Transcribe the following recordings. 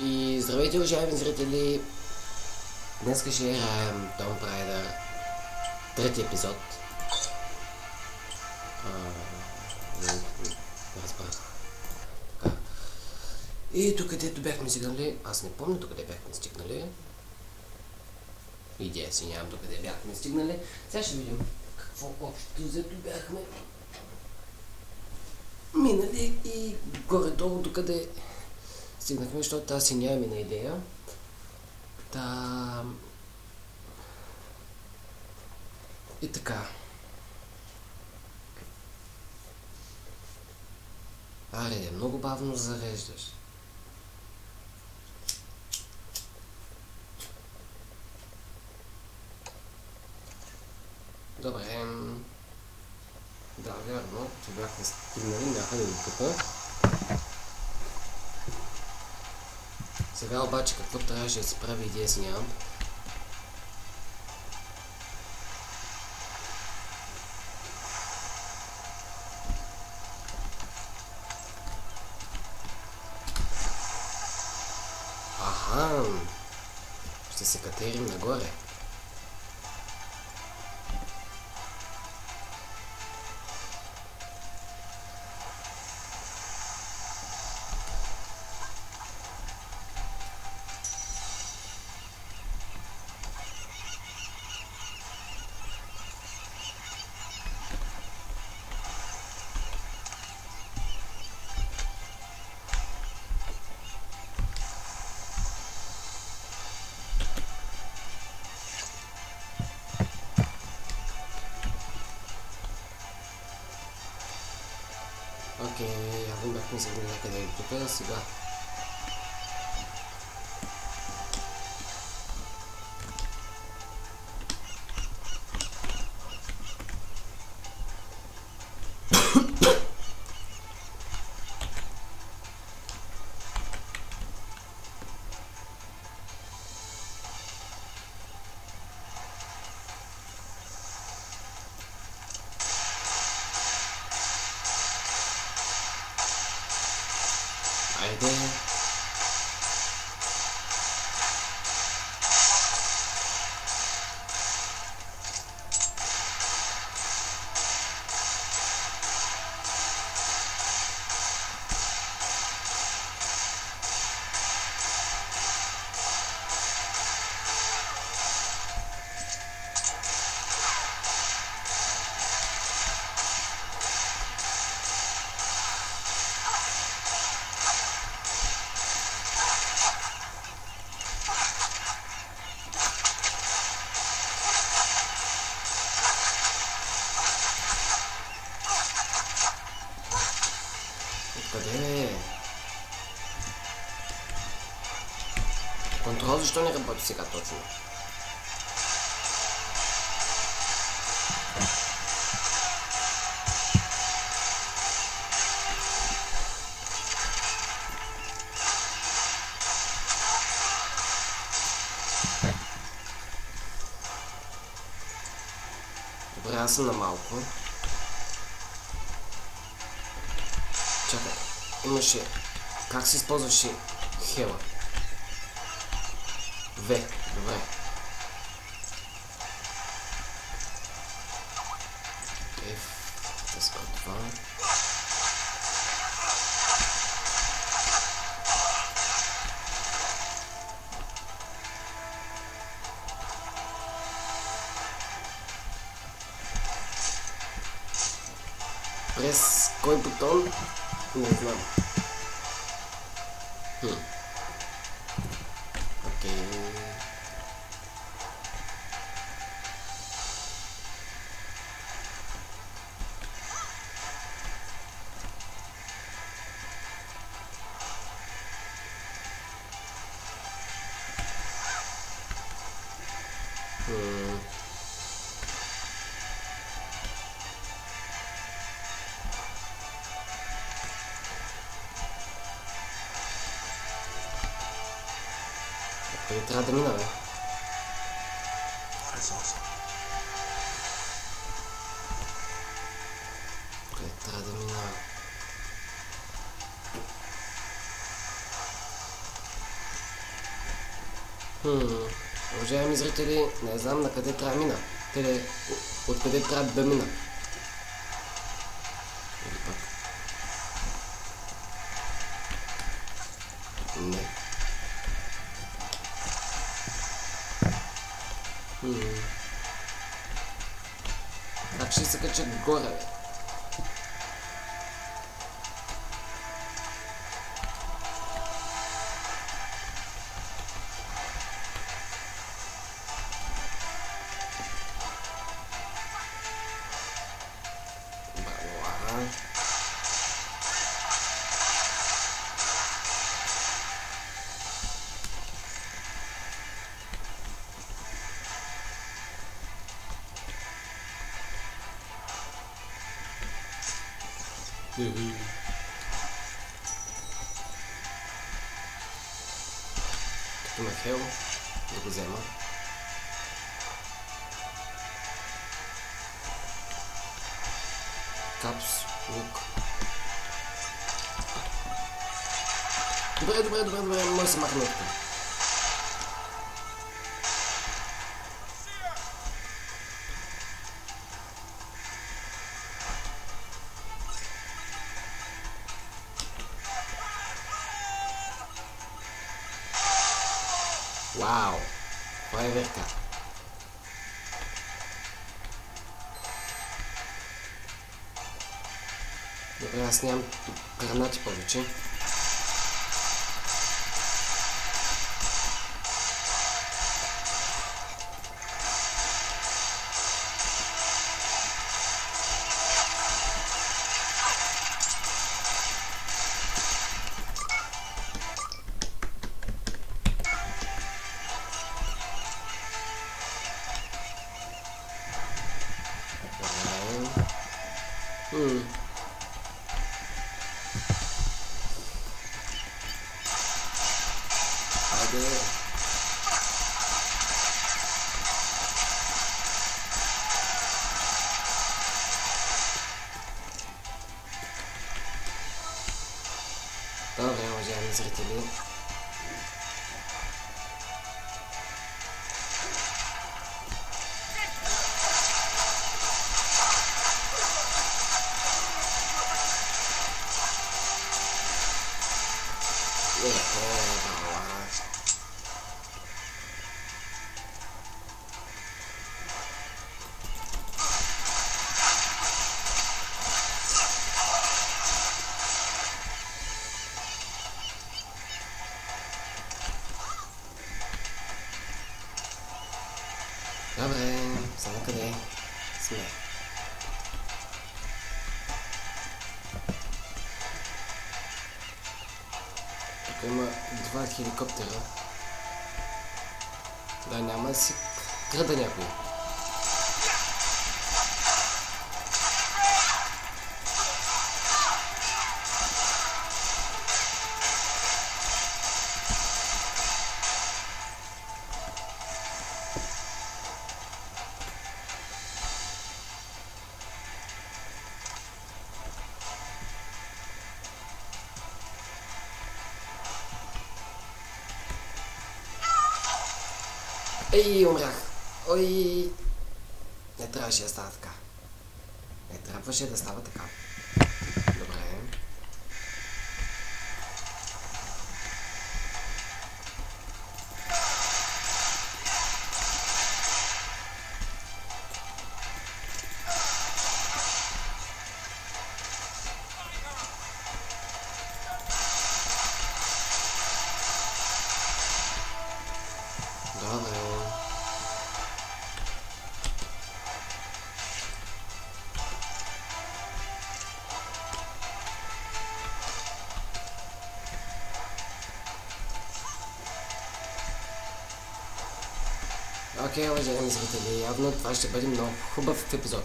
И здравейте, уважаеми зрители! Днес ще играем Tomb Raider трети епизод. А, разбрах. И тук където бяхме стигнали, аз не помня тук къде бяхме стигнали. Идея си нямам тук къде бяхме стигнали. Сега ще видим какво общо взето бяхме минали и горе-долу до къде стигнахме, защото аз си нямам на идея. Та... И така. Аре, много бавно зареждаш. Добре. Да, вярно, че бяхме стигнали някъде до тук. Сега обаче какво трябваше да се прави идея нямам. Аха! Ще се катерим нагоре. Окей, явно бяхме загубили някъде и защо не работи сега точно? Добре, аз съм на малко. Чакай, имаше... Как се използваше хела? В. Добре. F. Да спра това. През кой бутон? Не знам. Уважаеми зрители, не знам на къде трябва мина. Къде, откъде трябва да мина. Не. Как ще се кача горе, бе? Това е верка. Добре, аз нямам гранати повече. Два хеликоптера. Да, няма да Ей, умрях. Ой. Не трябваше да става така. Не трябваше да става така. Окей, уважаеми зрители, явно това ще бъде много хубав епизод.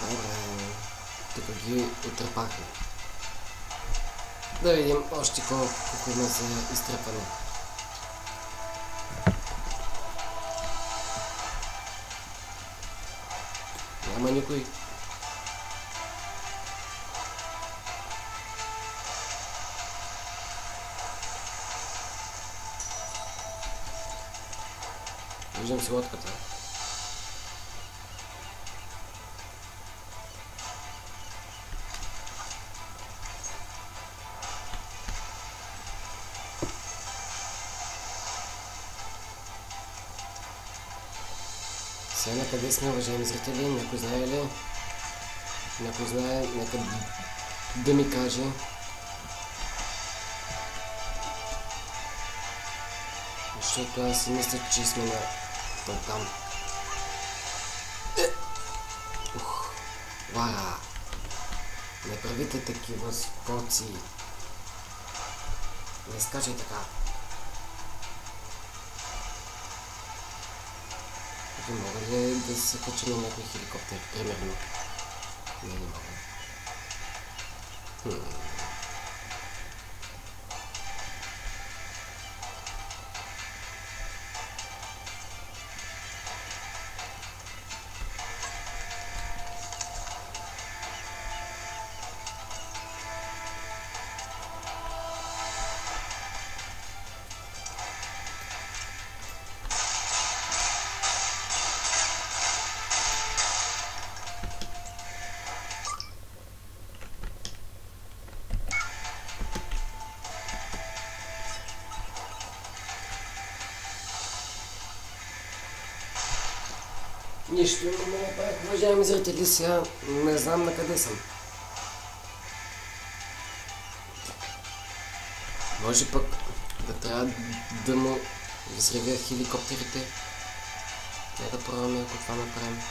Добре. Тук ги отрепахме. Да видим още колко, колко има за изтрепане. Няма никой. Виждам си лодката. Къде сме, уважаеми зрители? Някой знае ли? Някой знае, нека да ми каже. Защото аз си мисля, че сме на, на там. Е! Ух, вара! Не правите такива скоци. Не скачай така. Тук мога ли да се кача на някой хеликоптер, примерно? Не, не мога. Нищо направих, уважаеми зрители, сега не знам на къде съм. Може пък да трябва да му взривя хеликоптерите. Не да пробваме, ако това направим.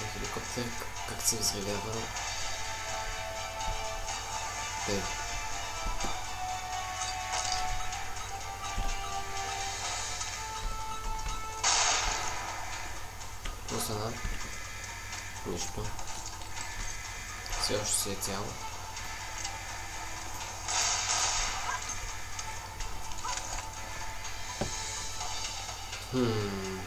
За хеликоптер как се взривява. Тъй. Все още си е цяло. Хм.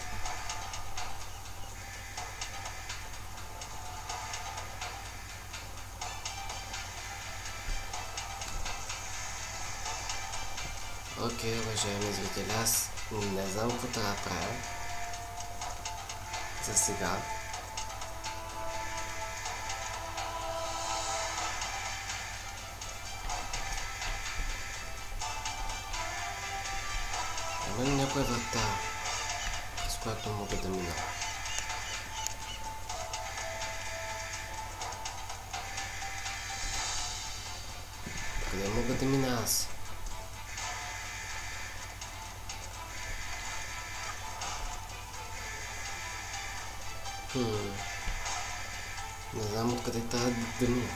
Окей, уважаеми зрители, аз не знам какво трябва да правя за сега. Не знам откъде трябва да мина.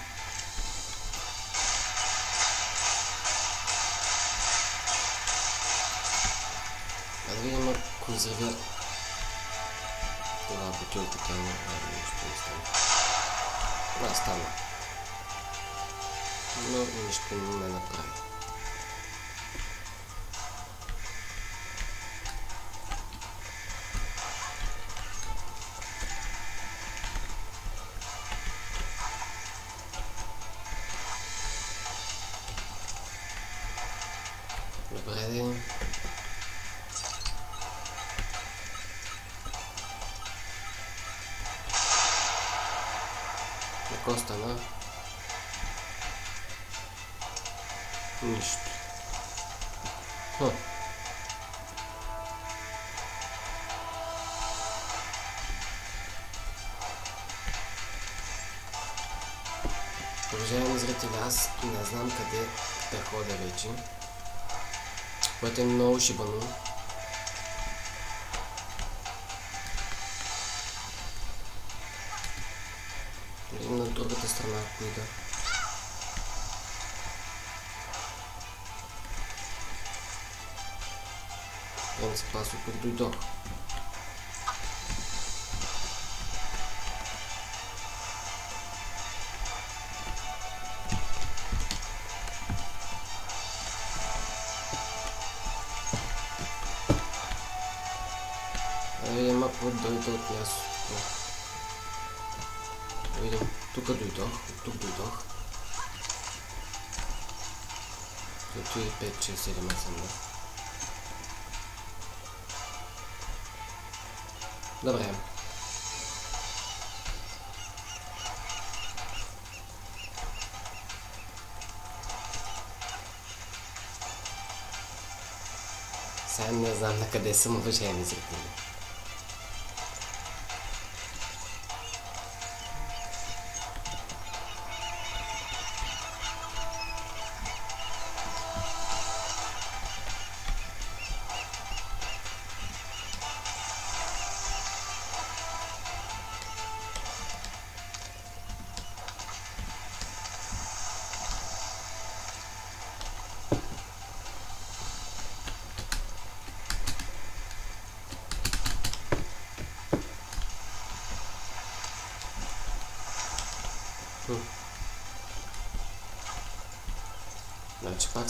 А да видим ако взривя това бутилката на нищо не стане. Да, стана. Но нищо не направи. Добре, де. Какво стана? Нищо. Хм. Уважаеми зрители, аз не знам къде да ходя вече. Което е много шибано. Видим на другата страна, ако ида. принцип аз дойдох. Какво дойде от мястото. Да видим. Тук дойдох, от тук дойдох. Ето и 5, 6, 7, 8, да. Добре. Сега не знам на къде съм, уважаеми зрители.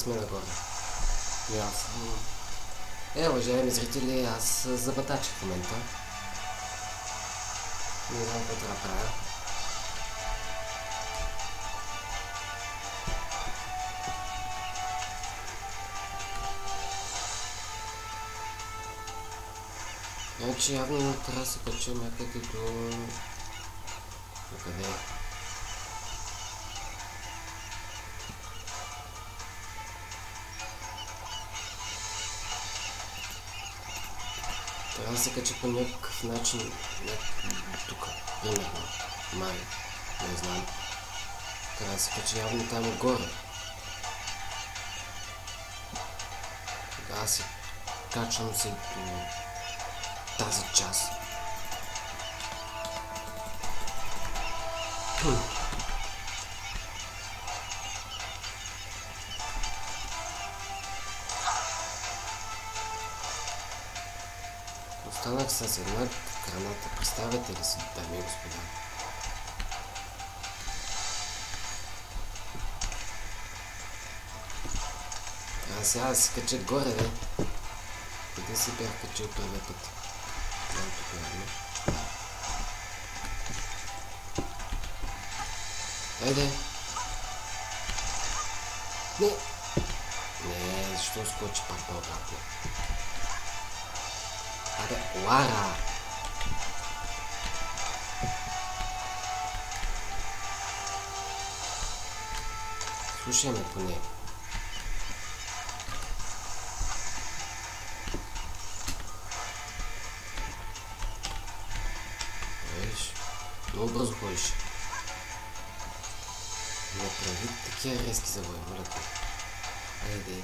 Сме нагоре. Ясно. Е, уважаеми зрители, аз забатачих в момента. Не знам какво трябва да правя. Значи явно трябва да се качим някъде до... До къде? Да се кача по някакъв начин. Тук, примерно. Май. Не знам. Трябва да се кача явно там отгоре. Аз се качвам се до тази част. Хм. Останах с една граната. Представете ли си, дами и господа? А сега да се кача горе, бе. Къде си бях качил първия път? Знам тук, верно? Айде! Не! Не, защо скочи пак по-обратно? Абе, Лара! Слушай ме поне. Виж, много бързо ходиш. Не прави такива резки завои, моля те. Айде,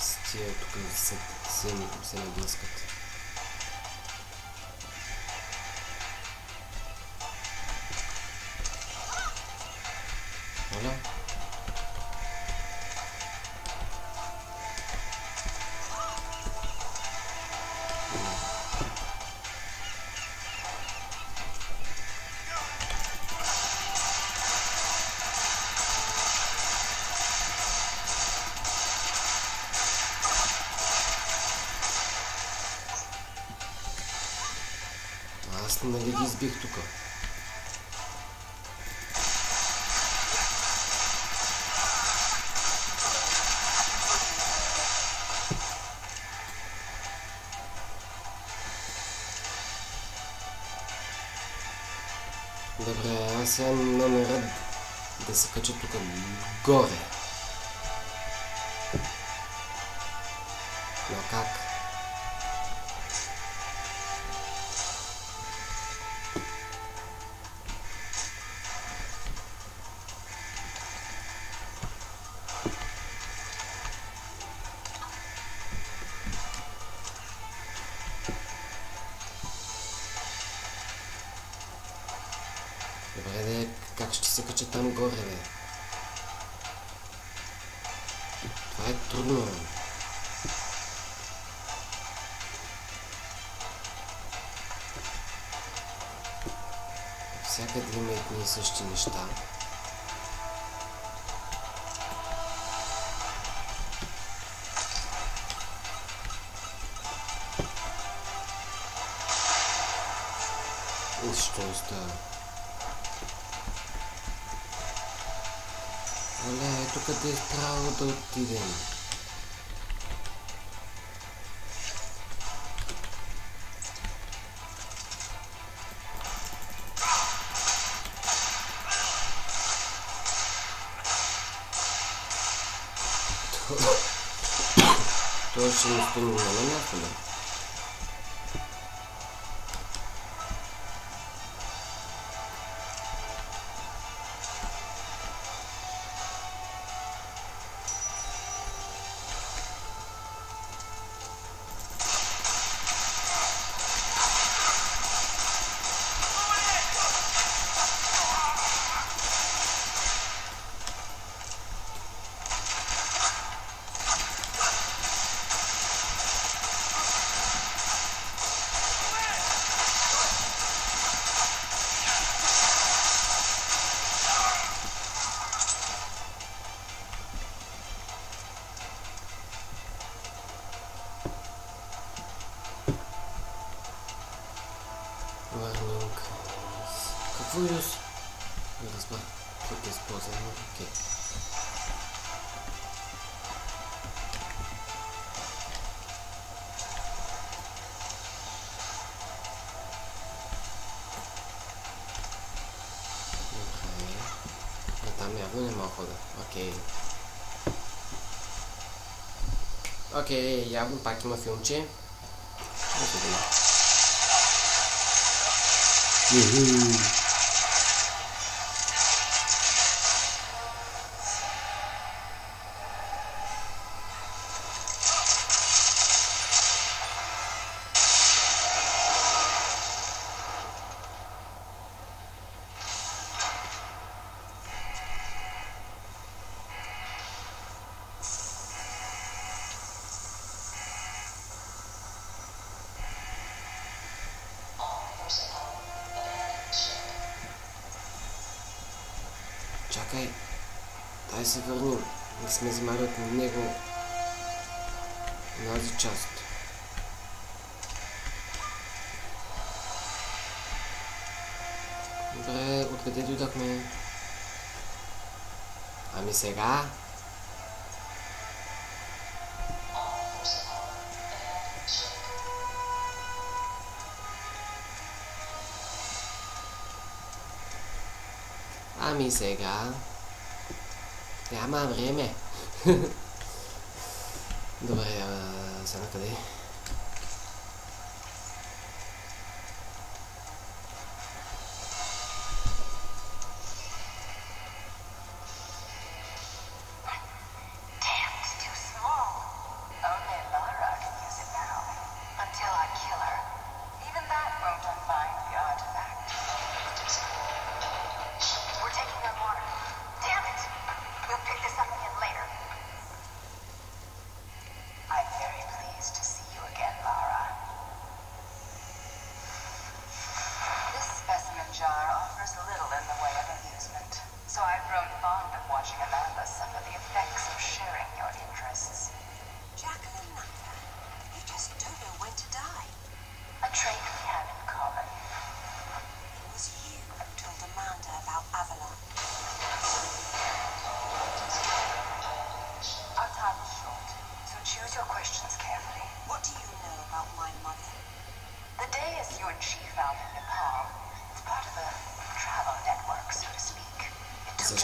с тия тук се, се, се наблъскат. Добре, аз сега намеря да се кача тук горе. Същи неща. Става. Оле, ето къде е трябвало да отидем. Това ще ми стои Но там явно не мога хода. Окей. Окей, явно пак има филмче. Ето го има. Уху. Чакай. Се върнем. Не сме взимали от него тази част. Добре, откъде дойдохме? Ами сега? Ами сега. Няма време. Добре, а, сега на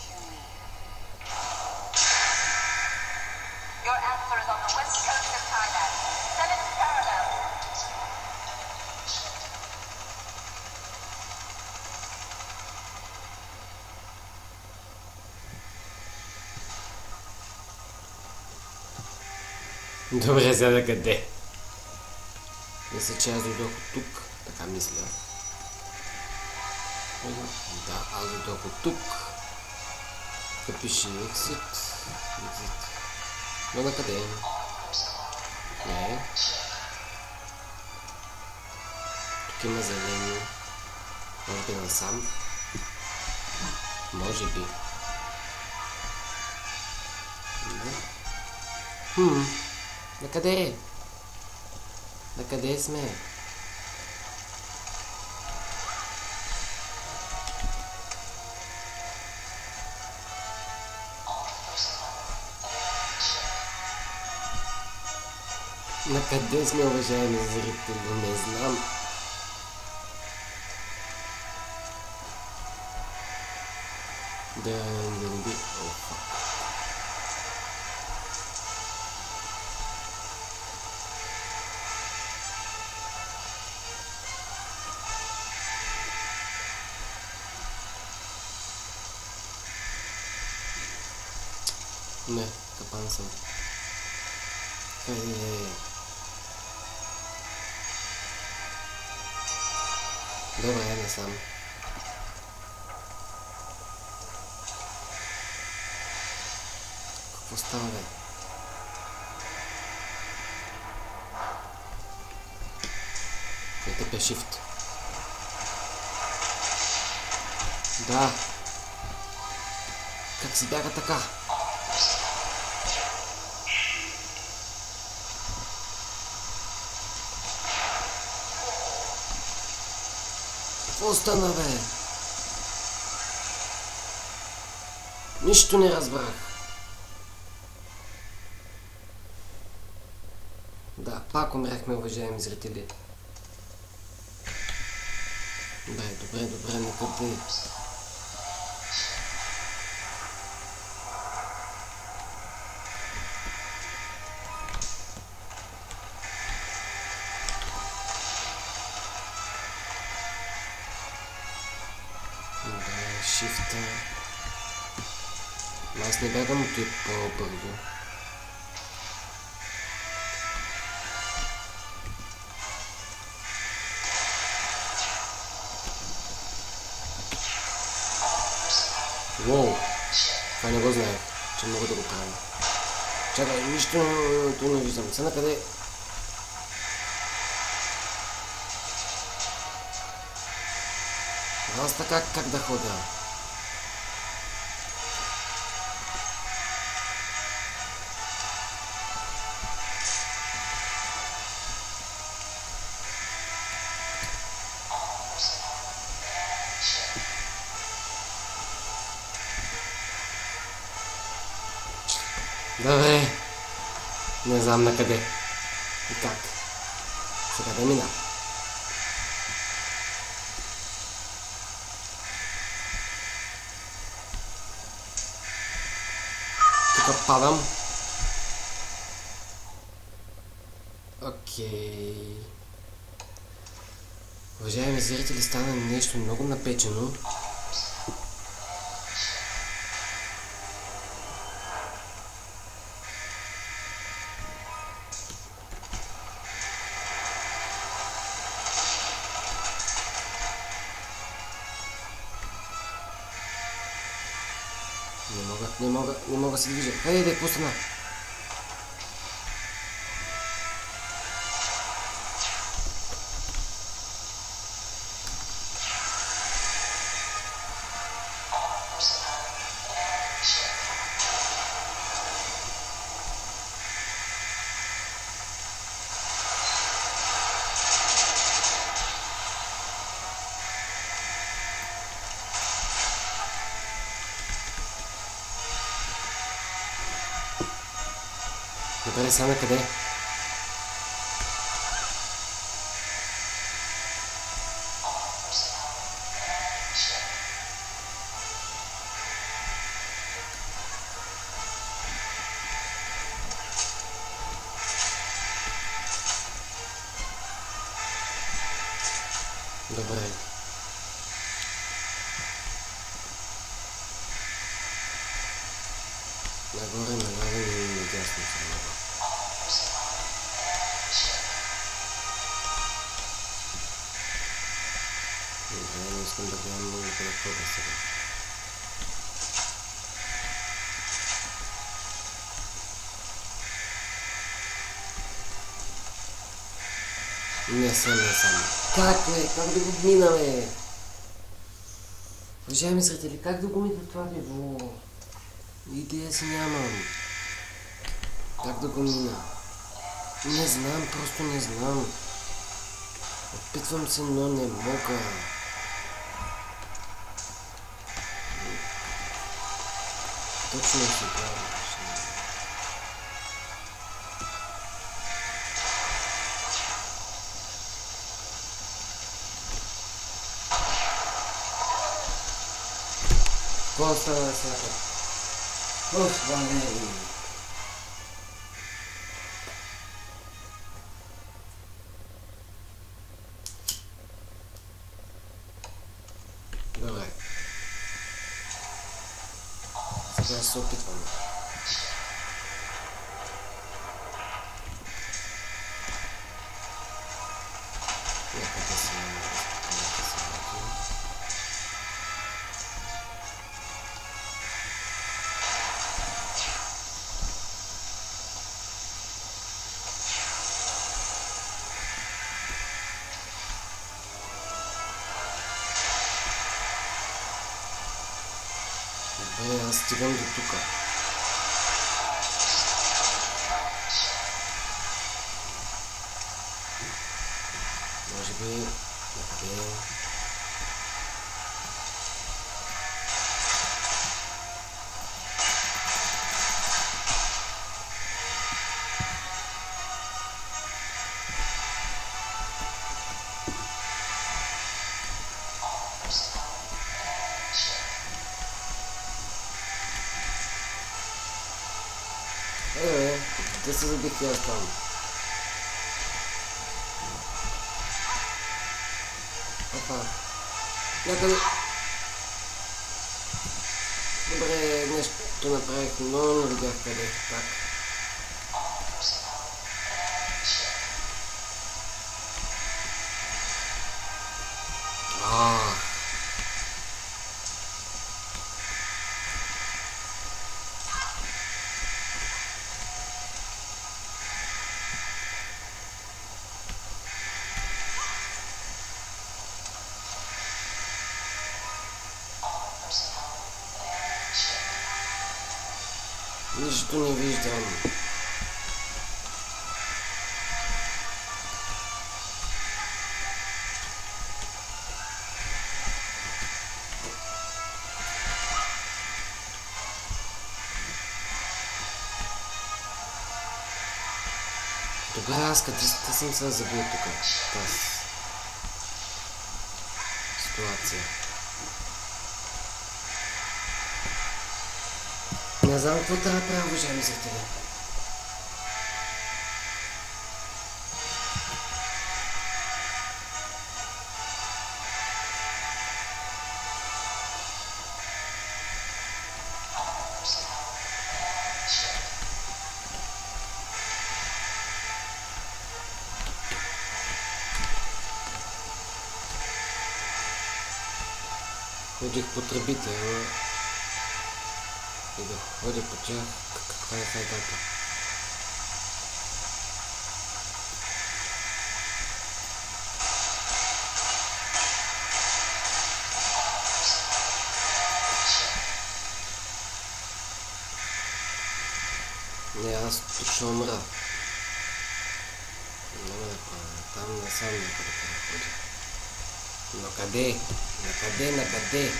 Mean? Your answer is on the west coast of Thailand. Send it as parallel. Добре, сега къде? Мисля, че аз дойдох от тук. Така мисля. Да, аз дойдох от тук. Тук пише exit. Exit. Но на къде? Не. Тук има зелени. Може би насам. Може би. Не. Хм. На къде? На къде сме? На къде сме, уважаеми зрители? Не знам. Да, да не би... О, фак. Не, капан съм. Добре, не сам. Какво става, бе? Не тъпя shift. Да. Как си бяга така? Какво стана, бе? Нищо не разбрах. Да, пак умряхме, уважаеми зрители. Добре, добре, добре, накъде? Добре, бягам от по-бързо. Воу! Това не го знаех, че мога да го правя. Чакай, нищо tu не виждам. Са накъде? Аз така как да ходя? Добре. Не знам на къде. И как. Сега да мина. Тук падам. Окей. Уважаеми зрители, стана нещо много напечено. Мога, не мога да се движа. Хайде, да, пусна. Добре, Съм. Как е? Как да го минаме? Уважаеми зрители, как да го мина това ниво? Идея си нямам. Как да го мина? Не знам, просто не знам. Опитвам се, но не мога. Точно сега. Какво става сега? Уф, Валери. Добре. Сега се Е, да се забих и аз там. Опа. Някъде... Добре, нещо направих, но не видях виждам. Добре, аз къде съм се забил тук? Тази ситуация. Не знам какво трябва да правя, уважаеми зрители. Ходих по тръбите, но и да ходя по тях, к- каква е файдата? Не, аз тук ще умра. Няма да правя. Там насам някъде да ходя. Но къде? На къде, на къде?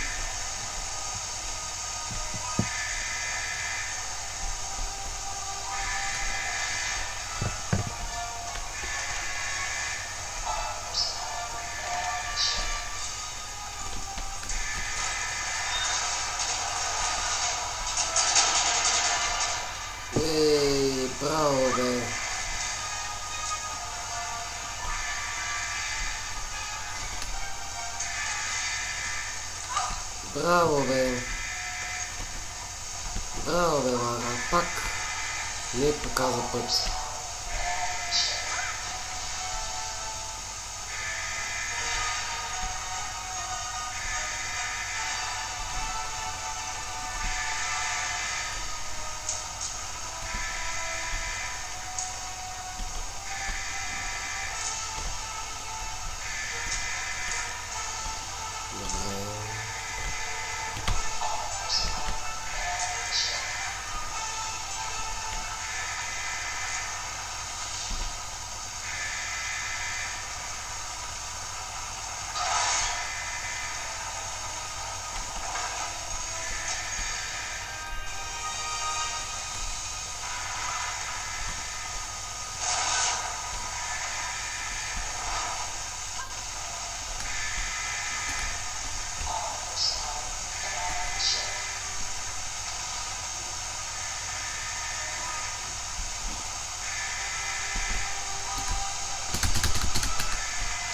Браво, бе. Браво, бе, Лара. Пак не показа път.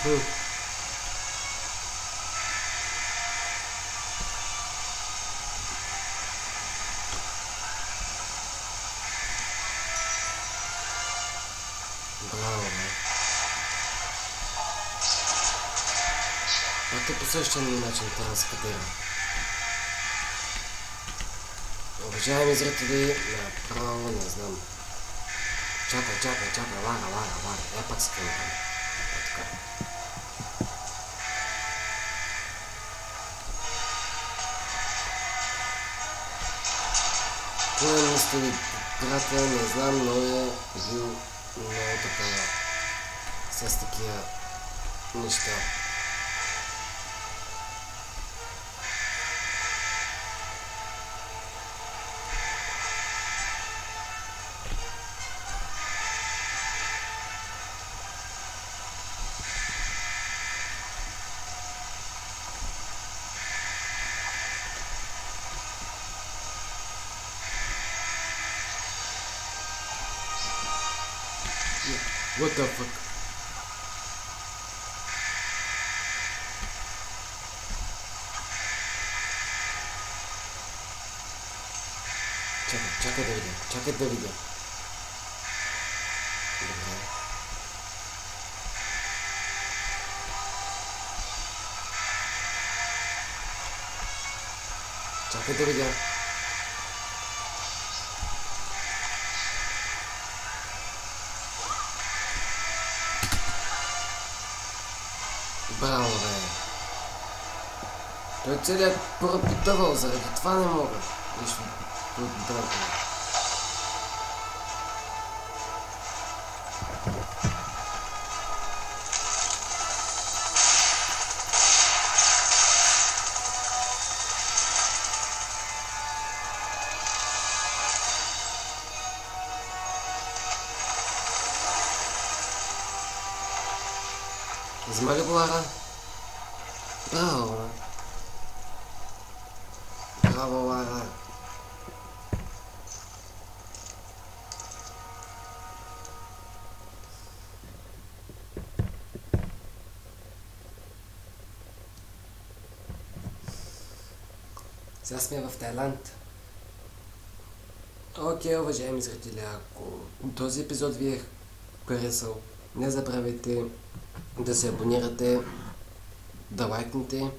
Хм. Браво, бе. А те по същия начин катира. Уважаеми зрители, направо не знам. Чакай, чакай, чакай, лага, лага, лага. Я пак се Мисли пратя, не знам, но е бил много така с такива неща. What the fuck? Чакай, чакай да видя, чакай да видя. Добре. Чакай да видя. Той целият пропитъвал, заради това не мога. Нищо подбъркам. Сега сме в Тайланд. Окей, уважаеми зрители, ако този епизод ви е харесал, не забравяйте да се абонирате, да лайкнете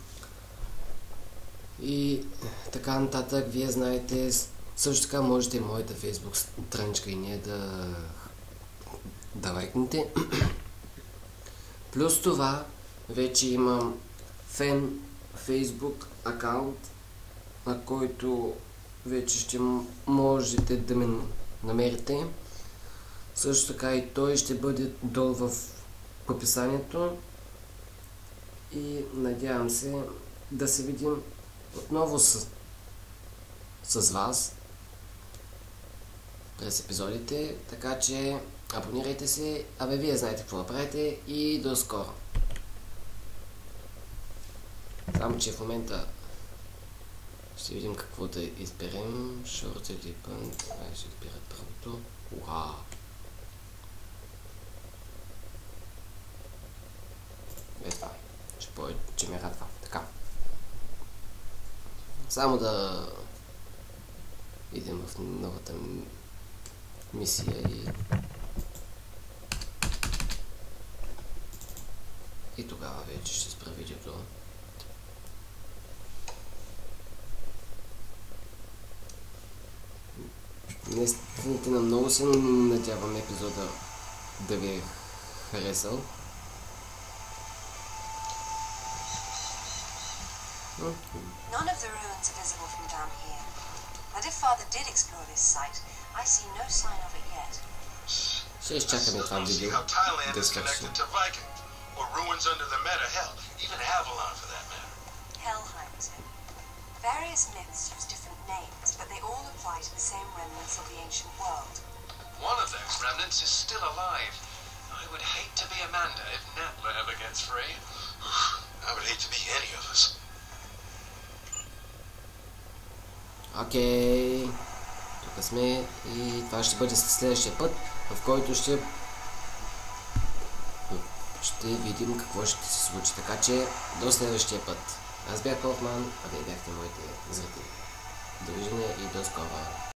и така нататък. Вие знаете, също така можете моята фейсбук страничка и ние да, да лайкнете. Плюс това, вече имам фен фейсбук акаунт, на който вече ще можете да ме намерите. Също така и той ще бъде долу в описанието и надявам се да се видим отново с, с вас през епизодите, така че абонирайте се, абе вие знаете какво да правите и до скоро. Само, че в момента ще видим какво да изберем. Short или пънт. Ай, ще избират първото. Уау! Е това. Ще повече, че ме радва. Така. Само да идем в новата мисия и... И тогава вече ще спра видеото. Наистина много се надявам епизода да ви е харесал. None of the ruins are visible from down here. And if Father did explore this site, I see no sign of it yet. Ще изчакаме това Don't see видео how Thailand да is свърши. connected to Viking, or ruins under the meta hell, even Avalon Various myths use different names, but they all apply to the same remnants of the ancient world. One of those remnants is still alive. I would hate to be Amanda if Natla ever gets free. I would hate to be any of us. Окей. Тук сме и това ще бъде следващия път, в който ще ще видим какво ще се случи. Така че до следващия път. Аз бях Хофман, а вие бяхте моите зрители. Довиждане и до скоро.